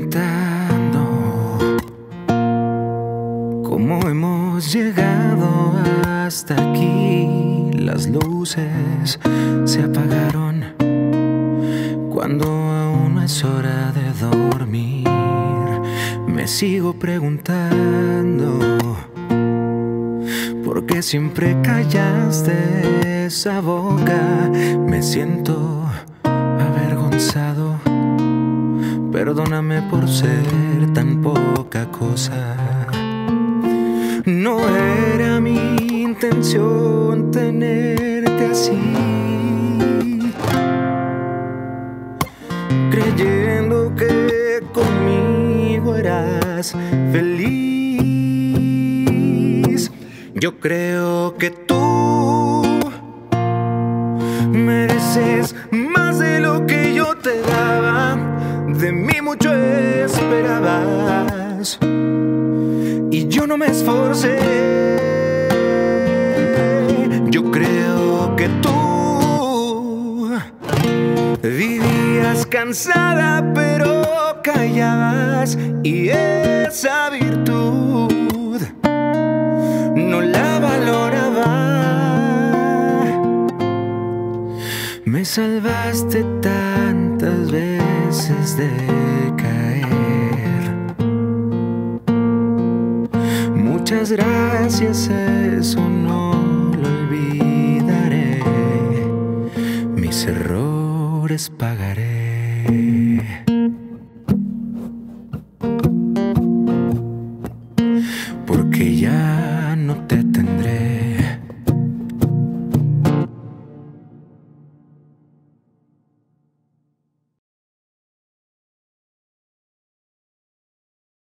preguntando cómo hemos llegado hasta aquí. Las luces se apagaron cuando aún no es hora de dormir. Me sigo preguntando por qué siempre callaste esa boca. Me siento avergonzado Perdóname por ser tan poca cosa. No era mi intención tenerte así. Creyendo que conmigo eras feliz. Yo creo que tú mereces mucho esperabas y yo no me esforcé. Yo creo que tú vivías cansada, pero callabas y esa virtud salvaste tantas veces de caer. Muchas gracias, eso no lo olvidaré. Mis errores pagaré.